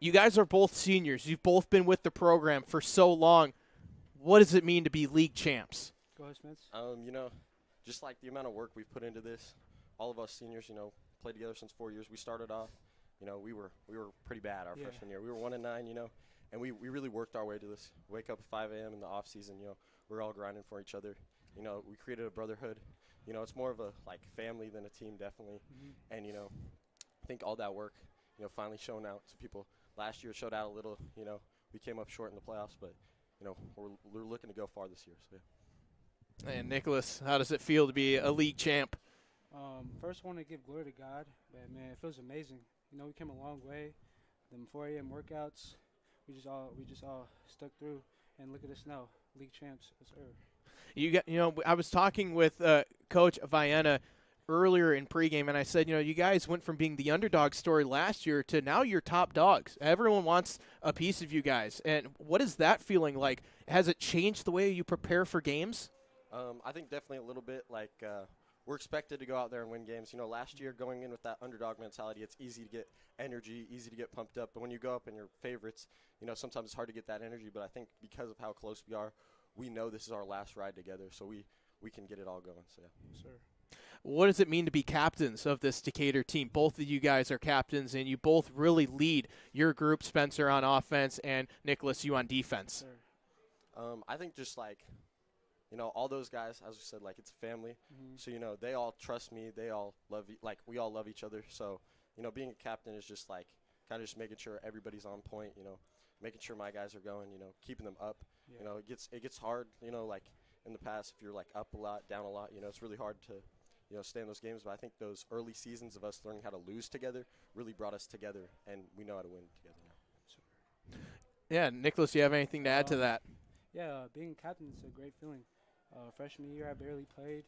You guys are both seniors. You've both been with the program for so long. What does it mean to be league champs? Go ahead, Spence. Um, you know, just like the amount of work we've put into this, all of us seniors, you know, played together since four years. We started off, you know, we were we were pretty bad our Yeah. freshman year. We were one and nine, you know, and we, we really worked our way to this. Wake up at 5 a.m. in the off season, you know, we're all grinding for each other. You know, we created a brotherhood. You know, it's more of a like family than a team, definitely. Mhm. And you know, I think all that work, you know, finally shown out to people. Last year showed out a little. You know, we came up short in the playoffs, but you know, we're, we're looking to go far this year. So yeah. And Nicholas, how does it feel to be a league champ? Um, first, want to give glory to God, but man, it feels amazing. You know, we came a long way. Them 4 a.m. workouts, we just all we just all stuck through, and look at us now, league champs. Yes, sir. You got, you know, I was talking with uh, Coach Vienna earlier in pregame, and I said, you know, you guys went from being the underdog story last year to now you're top dogs. Everyone wants a piece of you guys. And what is that feeling like? Has it changed the way you prepare for games? Um, I think definitely a little bit. Like uh, we're expected to go out there and win games. You know, last year going in with that underdog mentality, it's easy to get energy, easy to get pumped up. But when you go up and you're favorites, you know, sometimes it's hard to get that energy. But I think because of how close we are, we know this is our last ride together, so we we can get it all going. So yeah. Yes, sir. What does it mean to be captains of this Decatur team? Both of you guys are captains, and you both really lead your group, Spencer on offense and Nicholas, you on defense. Um, I think just like, you know, all those guys, as we said, like it's a family. Mhm. So you know, they all trust me. They all love, e- like we all love each other. So you know, being a captain is just like kind of just making sure everybody's on point. You know, making sure my guys are going. You know, keeping them up. Yeah. You know, it gets it gets hard. You know, like in the past, if you're like up a lot, down a lot, you know, it's really hard to, you know, stay in those games. But I think those early seasons of us learning how to lose together really brought us together, and we know how to win together now. Yeah, Nicholas, do you have anything to add to Um, that? Yeah, uh, being captain is a great feeling. Uh, freshman year, I barely played,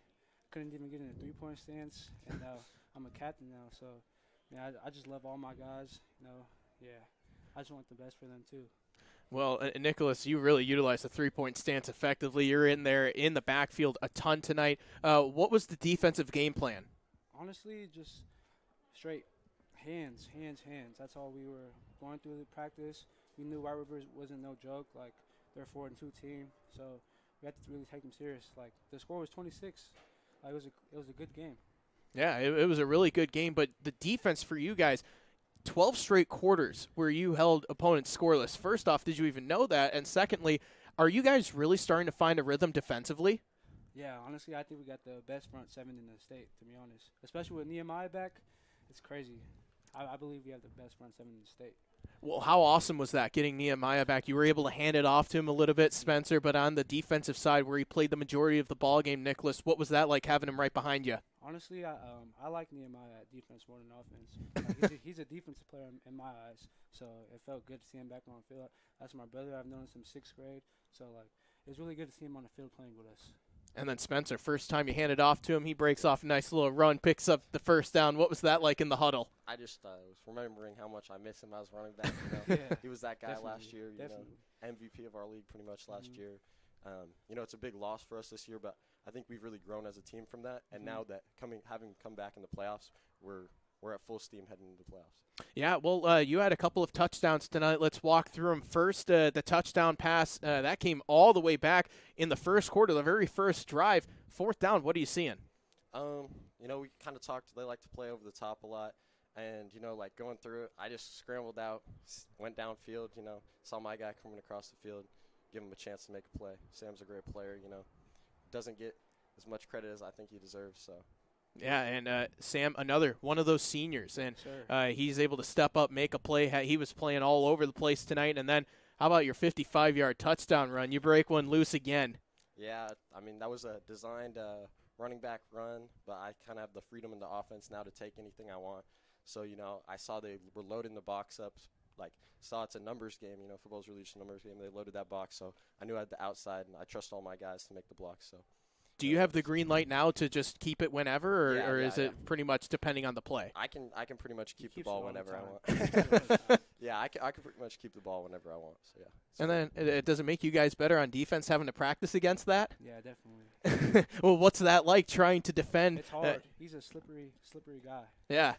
couldn't even get in a three-point stance, and uh, I'm a captain now. So, yeah, I, I just love all my guys. You know, yeah, I just want the best for them too. Well, uh, Nicholas, you really utilized the three point stance effectively. You're in there in the backfield a ton tonight. Uh, what was the defensive game plan? Honestly, just straight hands, hands, hands. That's all we were going through the practice. We knew White Rivers wasn't no joke. Like they're a four and two team, so we had to really take them serious. Like the score was 26. Like, it was a it was a good game. Yeah, it, it was a really good game, but the defense for you guys, 12 straight quarters where you held opponents scoreless. First off, did you even know that? And secondly, are you guys really starting to find a rhythm defensively? Yeah, honestly, I think we got the best front seven in the state. To be honest, especially with Nehemiah back, it's crazy. I, I believe we have the best front seven in the state. Well, how awesome was that getting Nehemiah back? You were able to hand it off to him a little bit, Spencer, but on the defensive side where he played the majority of the ball game, Nicholas, what was that like having him right behind you? Honestly, I um I like Nehemiah at defense more than offense. Like, he's, a, he's a defensive player in, in my eyes, so it felt good to see him back on the field. That's my brother. I've known him since sixth grade, so like it's really good to see him on the field playing with us. And then Spencer, first time you hand it off to him, he breaks off a nice little run, picks up the first down. What was that like in the huddle? I just uh, was remembering how much I miss him as running back. You know? Yeah, he was that guy last year. You know. MVP of our league pretty much last Mhm. year. Um, you know, it's a big loss for us this year, but I think we've really grown as a team from that. And Mhm. now that coming, having come back in the playoffs, we're we're at full steam heading into the playoffs. Yeah, well, uh, you had a couple of touchdowns tonight. Let's walk through them first. Uh, the touchdown pass uh, that came all the way back in the first quarter, the very first drive. Fourth down. What are you seeing? Um, you know, we kind of talked. They like to play over the top a lot, and you know, like going through it, I just scrambled out, went downfield. You know, saw my guy coming across the field, give him a chance to make a play. Sam's a great player. You know, doesn't get as much credit as I think he deserves. So Yeah, and uh, Sam, another one of those seniors, and Sure. uh, he's able to step up, make a play. He was playing all over the place tonight. And then, how about your 55-yard touchdown run? You break one loose again. yeah, I mean that was a designed uh, running back run, but I kind of have the freedom in the offense now to take anything I want. So you know, I saw they were loading the box up. Like saw it's a numbers game. You know, football's really just a numbers game. They loaded that box, so I knew I had the outside, and I trust all my guys to make the blocks. So. Do you have the green light now to just keep it whenever, or, Yeah, or yeah, is it yeah. pretty much depending on the play? I can I can pretty much keep the ball it all the whenever I want. Keeps it all the time. yeah, I can, I can pretty much keep the ball whenever I want. So yeah. it's And fine. then, it, it doesn't make you guys better on defense having to practice against that? Yeah, definitely. well, what's that like trying to defend? It's uh, hard. He's a slippery, slippery guy. yeah.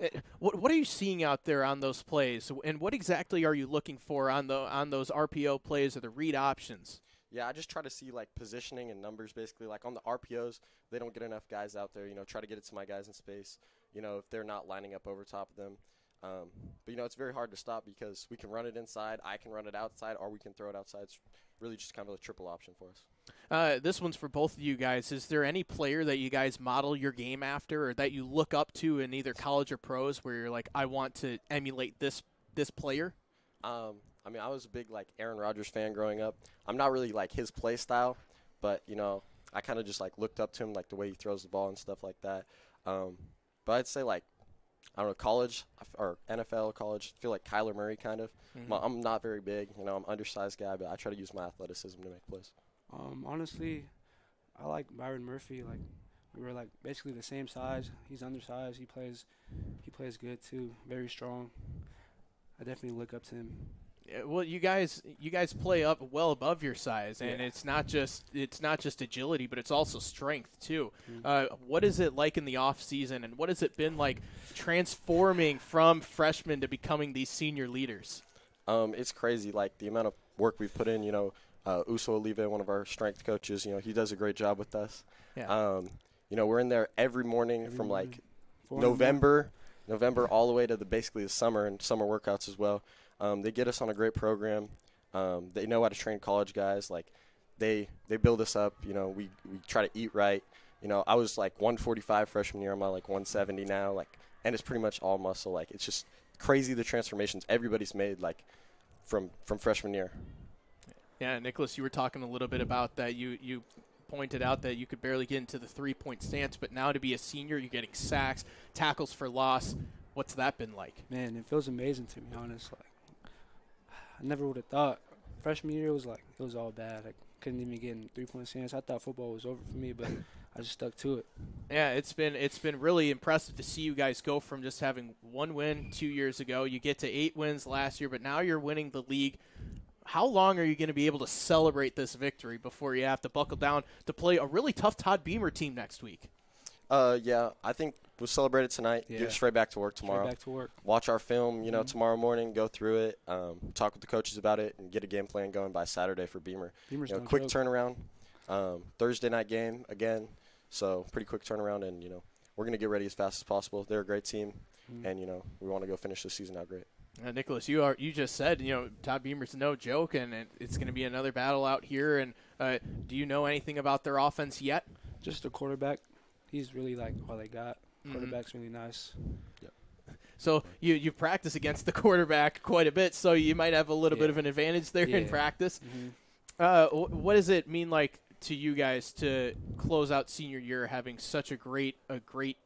Uh, What what are you seeing out there on those plays, and what exactly are you looking for on the on those RPO plays or the read options? Yeah, I just try to see like positioning and numbers basically. Like on the RPOs, they don't get enough guys out there. You know, try to get it to my guys in space. You know, if they're not lining up over top of them. Um, but you know, it's very hard to stop because we can run it inside, I can run it outside, or we can throw it outside. It's really just kind of a triple option for us. Uh, this one's for both of you guys. Is there any player that you guys model your game after, or that you look up to in either college or pros, where you're like, I want to emulate this this player? Um, I mean, I was a big like Aaron Rodgers fan growing up. I'm not really like his play style, but you know, I kind of just like looked up to him, like the way he throws the ball and stuff like that. Um, but I'd say like I don't know, college or NFL, college. I feel like Kyler Murray kind of. Mm-hmm. I'm- I'm not very big, you know. I'm an undersized guy, but I try to use my athleticism to make plays. Um, honestly, I like Byron Murphy. Like we were like basically the same size. He's undersized. He plays, he plays good too. Very strong. I definitely look up to him. Yeah, Well, you guys, you guys play up well above your size, and Yeah. it's not just it's not just agility, but it's also strength too. Mhm. Uh, what is it like in the off season, and what has it been like transforming from freshmen to becoming these senior leaders? Um, it's crazy, like the amount of work we've put in. You know, uh, Uso Olive, one of our strength coaches, you know, he does a great job with us. Yeah. Um, you know, we're in there every morning Every from like. Four in the morning. November, November all the way to the basically the summer and summer workouts as well. Um, they get us on a great program. Um, they know how to train college guys. Like they they build us up. You know, we we try to eat right. You know, I was like 145 freshman year. I'm at like 170 now. Like, and it's pretty much all muscle. Like it's just crazy the transformations everybody's made. Like from from freshman year. Yeah, Nicholas, you were talking a little bit about that. You you pointed out that you could barely get into the three point stance, but now to be a senior, you're getting sacks, tackles for loss. What's that been like? Man, it feels amazing to me. Honest, like I never would have thought. Freshman year was like it was all bad. I couldn't even get in three point stance. I thought football was over for me, but I just stuck to it. Yeah, it's been it's been really impressive to see you guys go from just having one win two years ago. You get to eight wins last year, but now you're winning the league. How long are you going to be able to celebrate this victory before you have to buckle down to play a really tough Todd Beamer team next week? Uh, yeah, I think we'll celebrate it tonight. Yeah. Get straight back to work Straight tomorrow. back to work. watch our film, you know, Mhm. tomorrow morning, go through it, um, talk with the coaches about it, and get a game plan going by Saturday for Beamer. Beamer's You know, no quick joke. turnaround. Um, Thursday night game again, so pretty quick turnaround, and you know, we're gonna get ready as fast as possible. They're a great team, Mhm. and you know, we want to go finish the season out great. Uh, Nicholas, you are you just said you know Todd Beamer's no joke, and it, it's going to be another battle out here. And uh, do you know anything about their offense yet? Just the quarterback. He's really like all they got. Mhm. Quarterback's really nice. Yep. So you you practice against the quarterback quite a bit, so you might have a little bit of an advantage there in practice. Mm-hmm. Uh, wh- what does it mean like to you guys to close out senior year having such a great a great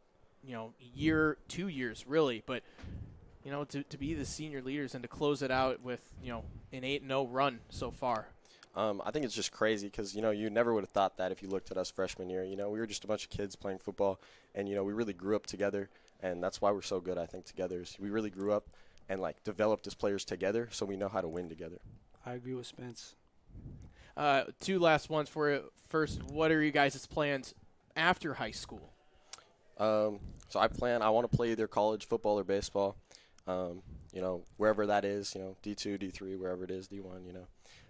you know year two years really, but you know to, to be the senior leaders and to close it out with you know an eight and zero run so far. Um, I think it's just crazy because you know you never would have thought that if you looked at us freshman year. You know, we were just a bunch of kids playing football, and you know we really grew up together, and that's why we're so good. I think together is we really grew up and like developed as players together, so we know how to win together. I agree with Spence. Uh, two last ones for you. First, what are you guys' plans after high school? Um, so I plan. I want to play either college football or baseball. Um, you know, wherever that is. You know, D two, D three, wherever it is, D one. You know,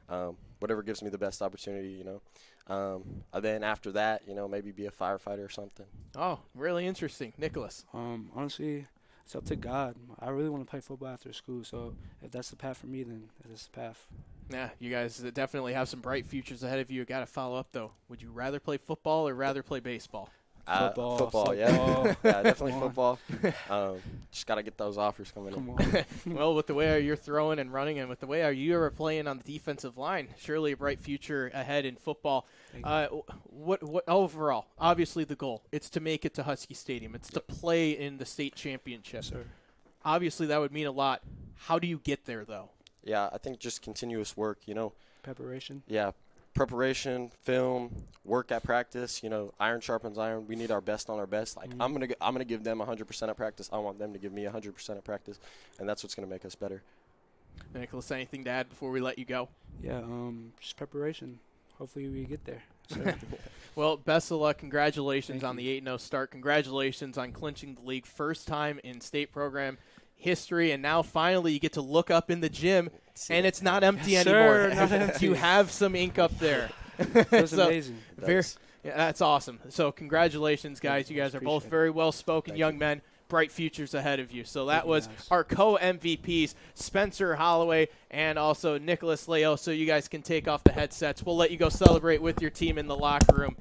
um, whatever gives me the best opportunity. You know, um, and then after that, you know, maybe be a firefighter or something. Oh, really interesting, Nicholas. Um, honestly, it's up to God. I really want to play football after school. So if that's the path for me, then that's the path. Yeah, you guys definitely have some bright futures ahead of you. Got to follow up though. Would you rather play football or rather play baseball? Uh, Football, football, yeah, football. yeah, definitely football. Um, just gotta get those offers coming in. Come on. well, with the way you're throwing and running, and with the way you are playing on the defensive line, surely a bright future ahead in football. Uh, what what overall? Obviously, the goal it's to make it to Husky Stadium. It's to play in the state championship. yes, sir. Obviously, that would mean a lot. How do you get there, though? Yeah, I think just continuous work. You know, Preparation. yeah, preparation, film, work at practice. You know, iron sharpens iron. We need our best on our best. Like Mhm. I'm gonna, g- I'm gonna give them 100% at practice. I want them to give me 100% at practice, and that's what's gonna make us better. Nicholas, anything to add before we let you go? Yeah. Um, just preparation. Hopefully we get there. Sir. Well, best of luck. Congratulations Thank on you. the 8 0 start. Congratulations on clinching the league first time in state program history. And now finally you get to look up in the gym and it's not empty Yes, anymore. sir, not empty. you have some ink up there. Was So, amazing. very- That's- yeah, that's awesome. So congratulations, guys. You guys are both very well spoken young you. men. Bright futures ahead of you. So that Thank was guys. our co MVPs, Spencer Holloway and also Nicholas Leo. So you guys can take off the headsets. We'll let you go celebrate with your team in the locker room.